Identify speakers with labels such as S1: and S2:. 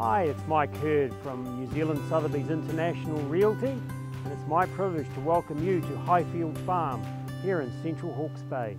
S1: Hi, it's Mike Hurd from New Zealand Sotheby's International Realty and it's my privilege to welcome you to Hyfield Farm here in Central Hawke's Bay.